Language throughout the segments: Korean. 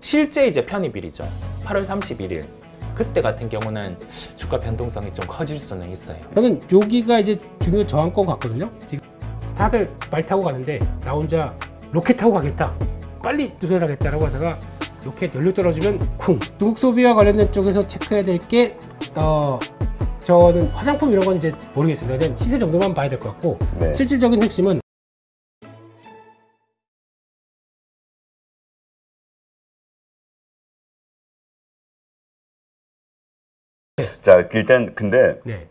실제 이제 편입일이죠. 8월 31일. 그때 같은 경우는 주가 변동성이 좀 커질 수는 있어요. 저는 여기가 이제 중요 저항권 같거든요. 지금 다들 말 타고 가는데 나 혼자 로켓 타고 가겠다. 빨리 누설 하겠다라고 하다가 로켓 연료 떨어지면 쿵. 중국 소비와 관련된 쪽에서 체크해야 될게 어, 저는 화장품 이런 건 이제 모르겠습니다. 시세 정도만 봐야 될 것 같고 네. 실질적인 핵심은 자, 일단 근데 네.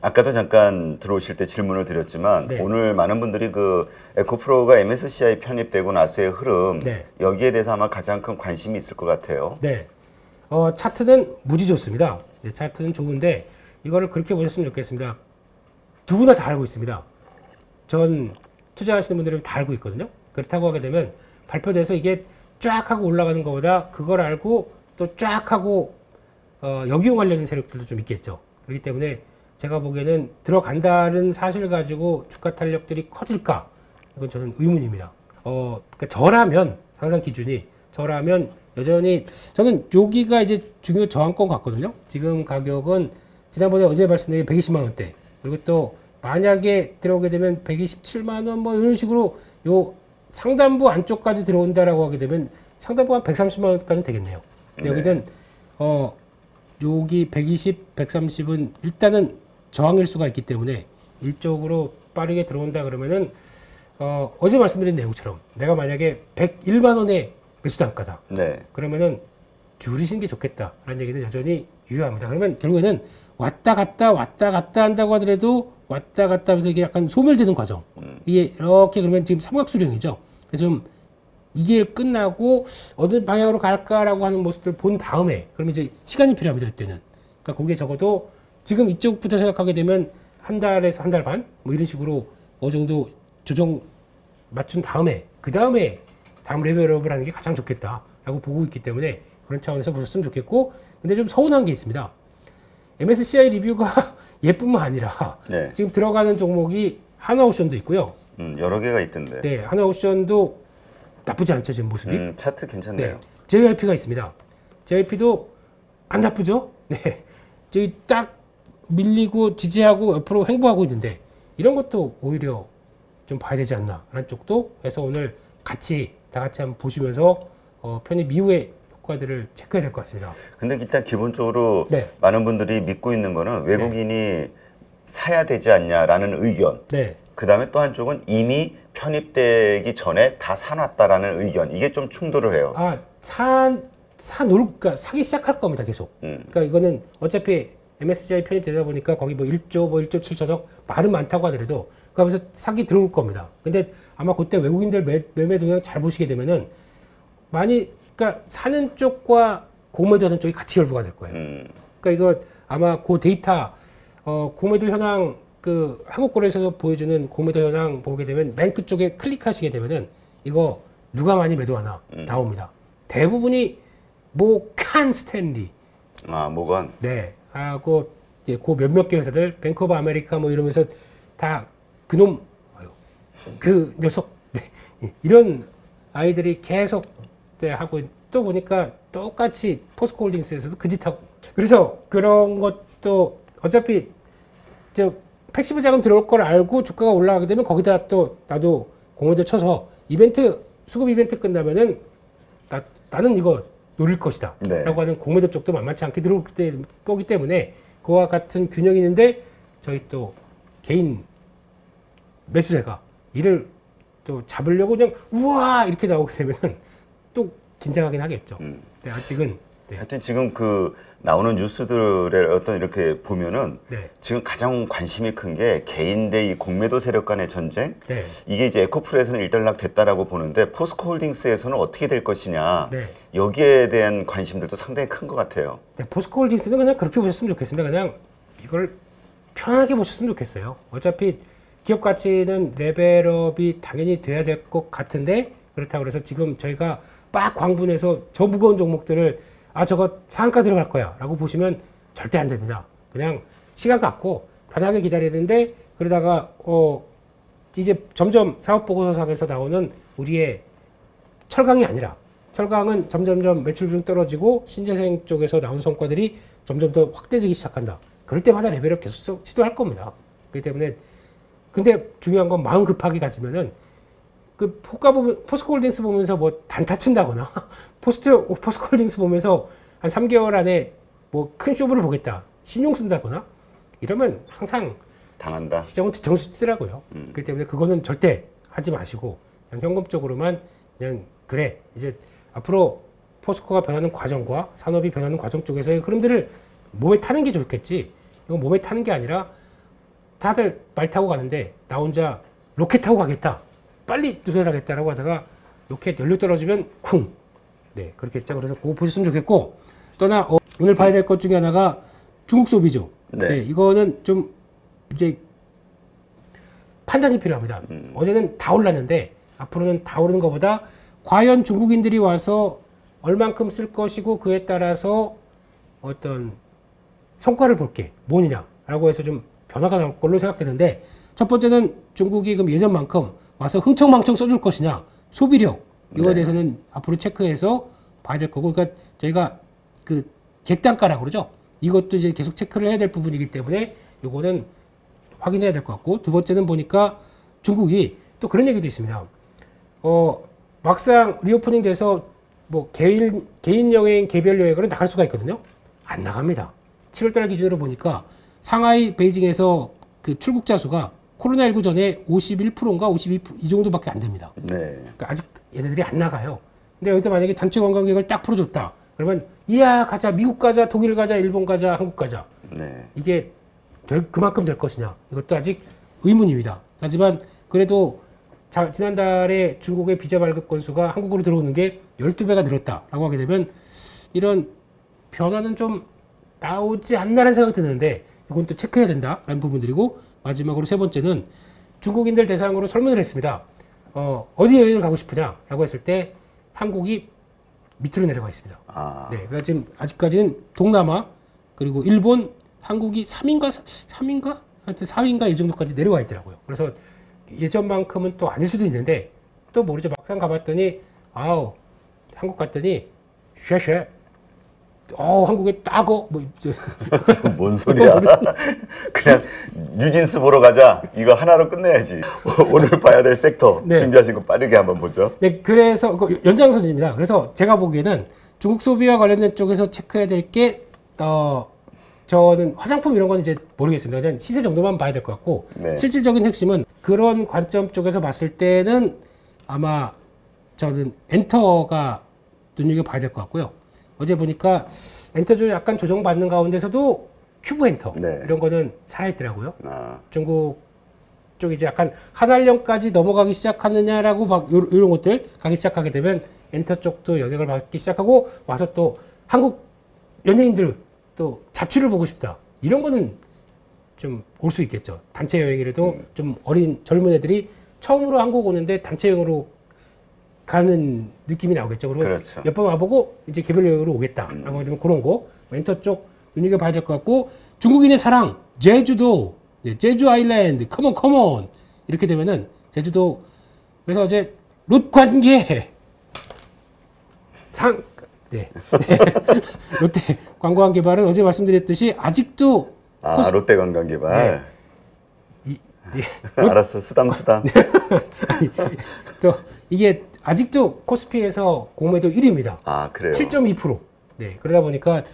아까도 잠깐 들어오실 때 질문을 드렸지만 네. 오늘 많은 분들이 그 에코프로가 MSCI 편입되고 나서의 흐름 네. 여기에 대해서 아마 가장 큰 관심이 있을 것 같아요. 네. 어, 차트는 무지 좋습니다. 네, 차트는 좋은데 이거를 그렇게 보셨으면 좋겠습니다. 누구나 다 알고 있습니다. 전 투자하시는 분들은 다 알고 있거든요. 그렇다고 하게 되면 발표돼서 이게 쫙 하고 올라가는 것보다 그걸 알고 또 쫙 하고 어, 여기용 관련된 세력들도 좀 있겠죠. 그렇기 때문에 제가 보기에는 들어간다는 사실 가지고 주가 탄력들이 커질까? 이건 저는 의문입니다. 어, 그러니까 저라면 항상 기준이 저라면 여전히 저는 여기가 이제 중요 저항권 같거든요. 지금 가격은 지난번에 어제 말씀드린 120만 원대 그리고 또 만약에 들어오게 되면 127만 원 뭐 이런 식으로 요 상단부 안쪽까지 들어온다라고 하게 되면 상단부 한 130만 원까지는 되겠네요. 네. 여기는 어 여기 120, 130은 일단은 저항일 수가 있기 때문에 일적으로 빠르게 들어온다 그러면은 어, 어제 말씀드린 내용처럼 내가 만약에 101만 원에 매수 단가다. 네. 그러면은 줄이시는 게 좋겠다라는 얘기는 여전히 유효합니다. 그러면 결국에는 왔다 갔다 왔다 갔다 한다고 하더라도 왔다 갔다 하면서 이게 약간 소멸되는 과정. 이게 이렇게 그러면 지금 삼각수령이죠. 좀 이게 끝나고 어느 방향으로 갈까라고 하는 모습들 본 다음에 그러면 이제 시간이 필요합니다. 이때는. 그러니까 그게 적어도 지금 이쪽부터 생각하게 되면 한 달에서 한 달 반 뭐 이런 식으로 어느 정도 조정 맞춘 다음에 그 다음에 다음 레벨업을 하는 게 가장 좋겠다라고 보고 있기 때문에 그런 차원에서 보셨으면 좋겠고 근데 좀 서운한 게 있습니다. MSCI 리뷰가 예뿐만 아니라 네. 지금 들어가는 종목이 하나오션도 있고요. 음, 여러 개가 있던데. 네, 하나오션도 나쁘지 않죠 지금 모습이. 음, 차트 괜찮네요. 네, JYP가 있습니다. JYP도 안 나쁘죠? 네, 저기 딱 밀리고 지지하고 옆으로 횡보하고 있는데 이런 것도 오히려 좀 봐야 되지 않나 라는 쪽도 해서 오늘 같이 다 같이 한번 보시면서 어, 편입 이후의 효과들을 체크해야 될 것 같습니다. 근데 일단 기본적으로 네. 많은 분들이 믿고 있는 거는 외국인이 사야 되지 않냐라는 의견. 네, 그 다음에 또 한쪽은 이미 편입되기 전에 다 사놨다라는 의견. 이게 좀 충돌을 해요. 아, 산, 사 놀, 그러니까 사기 시작할 겁니다, 계속. 음. 그러니까 이거는 어차피 MSCI 편입되다 보니까 거기 뭐 1조, 뭐 1조 7천억 말은 많다고 하더라도 그 하면서 사기 들어올 겁니다. 근데 아마 그때 외국인들 매, 매매 동향 잘 보시게 되면은 많이, 그러니까 사는 쪽과 공매도하는 쪽이 같이 결부가 될 거예요. 음. 그러니까 이거 아마 그 데이터 어, 공매도 현황 그 한국 거래소에서 보여주는 공매도 현황 보게 되면 맨 끝쪽에 클릭하시게 되면은 이거 누가 많이 매도하나 나옵니다. 대부분이 모건 스탠리. 아, 모건. 네. 하고 이제 그 몇몇 개 회사들 뱅크 오브 아메리카 뭐 이러면서 다 그놈 그 녀석. 네, 이런 아이들이 계속 네, 하고 또 보니까 똑같이 포스코 홀딩스에서도 그 짓 하고. 그래서 그런 것도 어차피 저 패시브 자금 들어올 걸 알고 주가가 올라가게 되면 거기다 또 나도 공매도 쳐서 이벤트 수급 이벤트 끝나면은 나, 나는 이거 노릴 것이다 네. 라고 하는 공매도 쪽도 만만치 않게 들어올 때- 거기 때문에 그와 같은 균형이 있는데 저희 또 개인 매수세가 이를 또 잡으려고 그냥 우와 이렇게 나오게 되면은 또 긴장하긴 하겠죠. 음. 네, 아직은 네, 하여튼 지금 그 나오는 뉴스들의 어떤 이렇게 보면은 네, 지금 가장 관심이 큰 게 개인 대 이 공매도 세력 간의 전쟁. 네, 이게 이제 에코풀에서는 일단락 됐다라고 보는데 포스코 홀딩스에서는 어떻게 될 것이냐. 네. 여기에 대한 관심들도 상당히 큰 것 같아요. 네, 포스코 홀딩스는 그냥 그렇게 보셨으면 좋겠습니다. 그냥 이걸 편하게 보셨으면 좋겠어요. 어차피 기업 가치는 레벨업이 당연히 돼야 될 것 같은데 그렇다고 그래서 지금 저희가 빡 광분해서 저 무거운 종목들을 아 저거 상한가 들어갈 거야 라고 보시면 절대 안 됩니다. 그냥 시간 갖고 편하게 기다려야 되는데 그러다가 어 이제 점점 사업 보고서상에서 나오는 우리의 철강이 아니라 철강은 점점점 매출 비중 떨어지고 신재생 쪽에서 나온 성과들이 점점 더 확대되기 시작한다. 그럴 때마다 level up 계속 시- 시도할 겁니다. 그렇기 때문에 근데 중요한 건 마음 급하게 가지면은 그 포카 보면 포스코홀딩스 보면서 뭐 단타 친다거나 포스트 포스코홀딩스 보면서 한 3개월 안에 뭐 큰 쇼부를 보겠다 신용 쓴다거나 이러면 항상 당한다. 시장은 정수 쓰더라고요. 그렇기 때문에 그거는 절대 하지 마시고 그냥 현금으로만 그냥 그래 이제 앞으로 포스코가 변하는 과정과 산업이 변하는 과정 쪽에서의 흐름들을 몸에 타는 게 좋겠지. 이건 몸에 타는 게 아니라 다들 말 타고 가는데 나 혼자 로켓 타고 가겠다. 빨리 누설하겠다라고 하다가 로켓 연료 떨어지면 쿵. 네 그렇게 했죠. 그래서 그거 보셨으면 좋겠고 또나 어, 오늘 봐야 될 것 중에 하나가 중국 소비죠. 네. 이거는 좀 이제 판단이 필요합니다. 어제는 다 올랐는데 앞으로는 다 오르는 것보다 과연 중국인들이 와서 얼만큼 쓸 것이고 그에 따라서 어떤 성과를 볼 게 뭐냐라고 해서 좀 변화가 나올 걸로 생각되는데 첫 번째는 중국이 그럼 예전만큼 와서 흥청망청 써줄 것이냐 소비력 이거에 네. 대해서는 앞으로 체크해서 봐야 될 거고 그러니까 저희가 그 객단가라고 그러죠 이것도 이제 계속 체크를 해야 될 부분이기 때문에 이거는 확인해야 될 것 같고 두 번째는 보니까 중국이 또 그런 얘기도 있습니다. 어 막상 reopening 돼서 뭐 개인 개인 여행 개별 여행으로 나갈 수가 있거든요. 안 나갑니다. 7월달 기준으로 보니까 상하이 베이징에서 그 출국자 수가 코로나19 전에 51%인가 52%이 정도밖에 안 됩니다. 네. 그러니까 아직 얘네들이 안 나가요. 근데 여기서 만약에 단체 관광객을 딱 풀어줬다. 그러면 이야 가자 미국 가자 독일 가자 일본 가자 한국 가자 네. 이게 될 그만큼 될 것이냐 이것도 아직 의문입니다. 하지만 그래도 자, 지난달에 중국의 비자 발급 건수가 한국으로 들어오는 게 12배가 늘었다라고 하게 되면 이런 변화는 좀 나오지 않나라는 생각이 드는데 이건 또 체크해야 된다라는 부분들이고 마지막으로 세 번째는 중국인들 대상으로 설문을 했습니다. 어, 어디 여행을 가고 싶으냐라고 했을 때 한국이 밑으로 내려가 있습니다. 아. 네, 그러니까 지금 아직까지는 동남아 그리고 일본, 한국이 3인가 3인가 하여튼 4위인가 이 정도까지 내려와 있더라고요. 그래서 예전만큼은 또 아닐 수도 있는데 또 모르죠. 막상 가봤더니 아우 한국 갔더니 쉐쉐 어 한국에 따고 뭐 저- 뭔 소리야? 그냥 뉴진스 보러 가자. 이거 하나로 끝내야지. 오늘 봐야 될 섹터 네. 준비하신 거 빠르게 한번 보죠. 네, 그래서 그 연장선입니다. 그래서 제가 보기에는 중국 소비와 관련된 쪽에서 체크해야 될 게 어, 저는 화장품 이런 건 이제 모르겠습니다. 그냥 시세 정도만 봐야 될 것 같고 네. 실질적인 핵심은 그런 관점 쪽에서 봤을 때는 아마 저는 엔터가 눈여겨 봐야 될 것 같고요. 어제 보니까 엔터조 약간 조정받는 가운데서도 큐브 엔터 네. 이런 거는 살아있더라고요. 아. 중국 쪽 이제 약간 한한령까지 넘어가기 시작하느냐라고 막 요, 이런 것들 가기 시작하게 되면 엔터 쪽도 영향을 받기 시작하고 와서 또 한국 연예인들 또 자취를 보고 싶다 이런 거는 좀 올 수 있겠죠 단체 여행이라도 음. 좀 어린 젊은 애들이 처음으로 한국 오는데 단체 여행으로 가는 느낌이 나오겠죠 그리고 그렇죠. 음. 몇번 와보고 이제 개별 여행으로 오겠다라고 하면 그런 거 엔터 쪽 눈여겨 봐야 될 것 같고 중국인의 사랑 제주도 네, 제주 island come on come on 이렇게 되면은 제주도 그래서 어제 롯 관계 상 네. 롯데 관광 개발은 어제 말씀드렸듯이 아직도 아, 코스- 롯데 관광 개발. 이, 이, 알았어. 쓰담 쓰담. 또 이게 아직도 코스피에서 공매도 1위입니다. 아, 그래요. 7.2%. 네. 그러다 보니까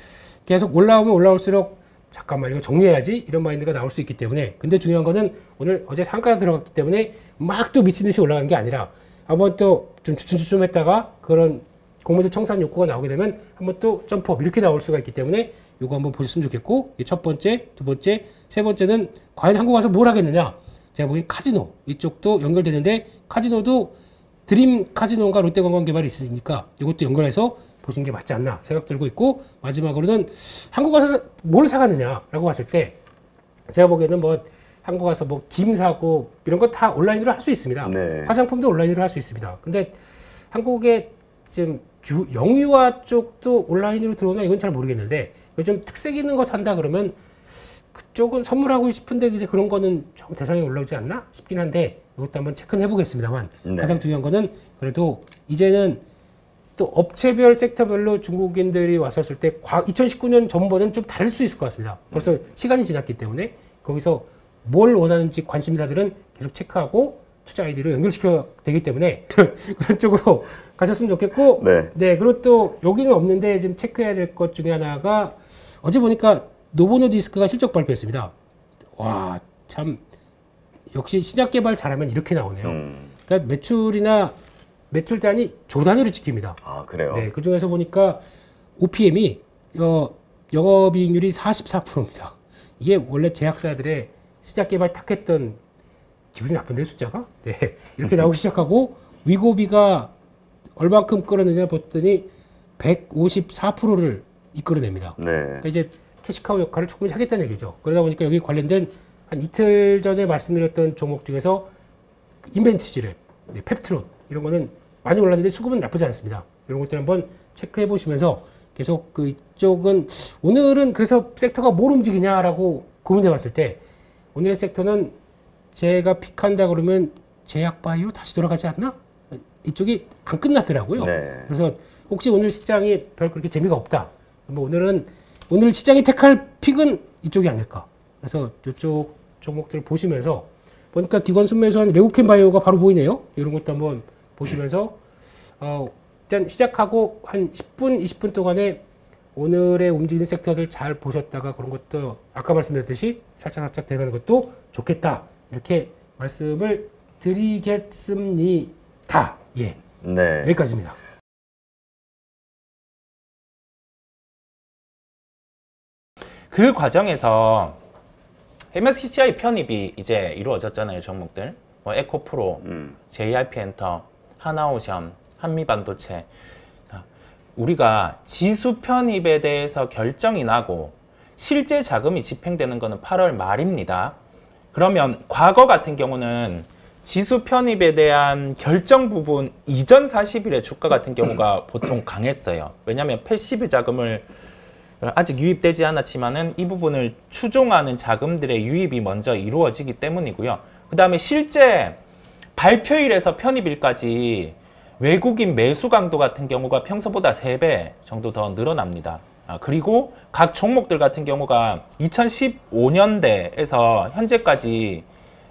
계속 올라오면 올라올수록 잠깐만 이거 정리해야지 이런 마인드가 나올 수 있기 때문에 근데 중요한 거는 오늘 어제 상가 들어갔기 때문에 막 또 미친 듯이 올라간 게 아니라 한번 또 좀 주춤주춤 했다가 그런 공모주 청산 욕구가 나오게 되면 한번 또 점프업 이렇게 나올 수가 있기 때문에 이거 한번 보셨으면 좋겠고 이첫 번째, 두 번째, 세 번째는 과연 한국 와서 뭘 하겠느냐 제가 보기엔 카지노 이쪽도 연결되는데 카지노도 드림 카지노인가 롯데관광개발이 있으니까 이것도 연결해서 보시는 게 맞지 않나 생각 들고 있고 마지막으로는 한국 와서 뭘 사가느냐라고 봤을 때 제가 보기에는 뭐 한국 와서 뭐 김 사고 이런 거 다 온라인으로 할 수 있습니다. 네. 화장품도 온라인으로 할 수 있습니다. 근데 한국에 지금 유, 영유아 쪽도 온라인으로 들어오나 이건 잘 모르겠는데 좀 특색 있는 거 산다 그러면 그쪽은 선물하고 싶은데 이제 그런 거는 좀 대상에 올라오지 않나 싶긴 한데 이것도 한번 체크는 해보겠습니다만 네. 가장 중요한 거는 그래도 이제는 또 업체별 섹터별로 중국인들이 왔었을 때 2019년 전보다는 좀 다를 수 있을 것 같습니다. 벌써 시간이 지났기 때문에 거기서 뭘 원하는지 관심사들은 계속 체크하고 투자 아이디로 연결시켜 되기 때문에 그런 쪽으로 가셨으면 좋겠고 네. 네, 그리고 또 여기는 없는데 지금 체크해야 될 것 중에 하나가 어제 보니까 노보노디스크가 실적 발표했습니다. 와, 참 역시 신약 개발 잘하면 이렇게 나오네요. 음. 그러니까 매출이나 매출단이 조 단위로 찍힙니다. 아 그래요. 네, 그 중에서 보니까 OPM이 어, 영업이익률이 44%입니다. 이게 원래 제약사들의 시작 개발 탁 했던 기분이 나쁜데 숫자가 네, 이렇게 나오기 시작하고 위고비가 얼만큼 끌어내냐 봤더니 154%를 이끌어냅니다. 네. 그러니까 이제 캐시카우 역할을 충분히 하겠다는 얘기죠. 그러다 보니까 여기 관련된 한 이틀 전에 말씀드렸던 종목 중에서 인벤티지랩, 네, 펩트론 이런 거는 많이 올랐는데 수급은 나쁘지 않습니다. 이런 것들 한번 체크해 보시면서 계속 그 이쪽은 오늘은 그래서 섹터가 뭘 움직이냐라고 고민해 봤을 때 오늘의 섹터는 제가 픽한다 그러면 제약바이오 다시 돌아가지 않나? 이쪽이 안 끝났더라고요. 네. 그래서 혹시 오늘 시장이 별 그렇게 재미가 없다. 뭐 오늘은 오늘 시장이 택할 픽은 이쪽이 아닐까. 그래서 이쪽 종목들 보시면서 보니까 기관 순매수 한 레고캠 바이오가 바로 보이네요. 이런 것도 한번 보시면서 어, 일단 시작하고 한 10분, 20분 동안에 오늘의 움직이는 섹터들 잘 보셨다가 그런 것도 아까 말씀드렸듯이 살짝 살짝 대가는 것도 좋겠다. 이렇게 말씀을 드리겠습니다. 예, 네. 여기까지입니다. 그 과정에서 MSCI 편입이 이제 이루어졌잖아요 종목들 뭐 에코프로, 음. JRP 엔터, 하나오션, 한미반도체 자, 우리가 지수 편입에 대해서 결정이 나고 실제 자금이 집행되는 것은 8월 말입니다. 그러면 과거 같은 경우는 지수 편입에 대한 결정 부분 이전 40일의 주가 같은 경우가 보통 강했어요. 왜냐하면 passive 자금을 아직 유입되지 않았지만은 이 부분을 추종하는 자금들의 유입이 먼저 이루어지기 때문이고요. 그 다음에 실제 발표일에서 편입일까지 외국인 매수 강도 같은 경우가 평소보다 3배 정도 더 늘어납니다. 아, 그리고 각 종목들 같은 경우가 2015년대에서 현재까지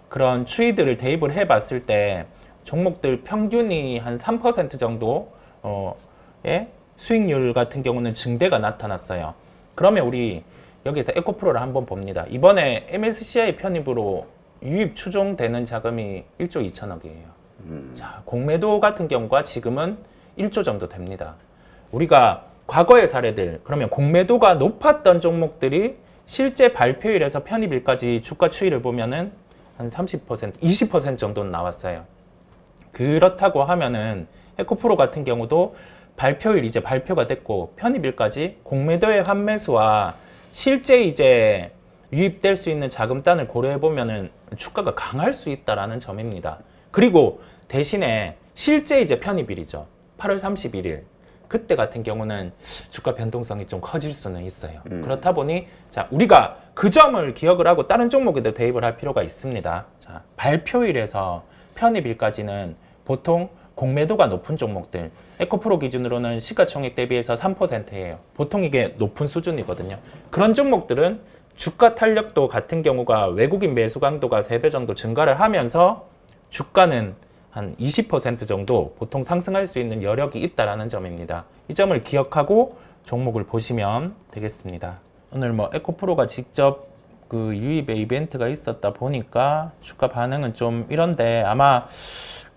그런 추이들을 대입을 해봤을 때 종목들 평균이 한 3% 정도 어,의 수익률 같은 경우는 증대가 나타났어요. 그러면 우리 여기서 에코프로를 한번 봅니다. 이번에 MSCI 편입으로 유입 추종되는 자금이 1조 2천억이에요. 자, 공매도 같은 경우가 지금은 1조 정도 됩니다. 우리가 과거의 사례들, 그러면 공매도가 높았던 종목들이 실제 발표일에서 편입일까지 주가 추이를 보면은 한 30%, 20% 정도는 나왔어요. 그렇다고 하면은 에코프로 같은 경우도 발표일 이제 발표가 됐고 편입일까지 공매도의 환매수와 실제 이제 유입될 수 있는 자금단을 고려해 보면은 주가가 강할 수 있다라는 점입니다. 그리고 대신에 실제 이제 편입일이죠. 8월 31일. 그때 같은 경우는 주가 변동성이 좀 커질 수는 있어요. 음. 그렇다 보니 자 우리가 그 점을 기억을 하고 다른 종목에도 대입을 할 필요가 있습니다. 자 발표일에서 편입일까지는 보통 공매도가 높은 종목들 에코프로 기준으로는 시가총액 대비해서 3%예요. 보통 이게 높은 수준이거든요. 그런 종목들은 주가 탄력도 같은 경우가 외국인 매수 강도가 3배 정도 증가를 하면서 주가는 한 20% 정도 보통 상승할 수 있는 여력이 있다라는 점입니다. 이 점을 기억하고 종목을 보시면 되겠습니다. 오늘 뭐 에코프로가 직접 그 유입의 이벤트가 있었다 보니까 주가 반응은 좀 이런데 아마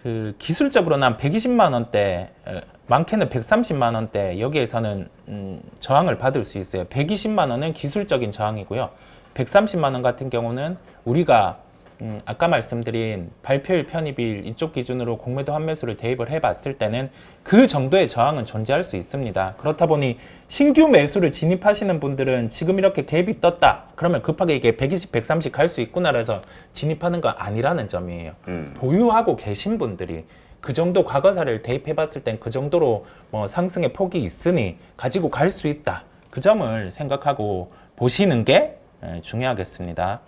그 기술적으로는 한 120만 원대, 에, 많게는 130만 원대 여기에서는 음, 저항을 받을 수 있어요. 120만 원은 기술적인 저항이고요. 130만 원 같은 경우는 우리가 음, 아까 말씀드린 발표일 편입일 이쪽 기준으로 공매도 환매수를 대입을 해봤을 때는 그 정도의 저항은 존재할 수 있습니다. 그렇다 보니 신규 매수를 진입하시는 분들은 지금 이렇게 갭이 떴다. 그러면 급하게 이게 120, 130 갈 수 있구나 해서 진입하는 거 아니라는 점이에요. 음. 보유하고 계신 분들이 그 정도 과거 사례를 대입해 봤을 땐 그 정도로 뭐 상승의 폭이 있으니 가지고 갈 수 있다. 그 점을 생각하고 보시는 게 에, 중요하겠습니다.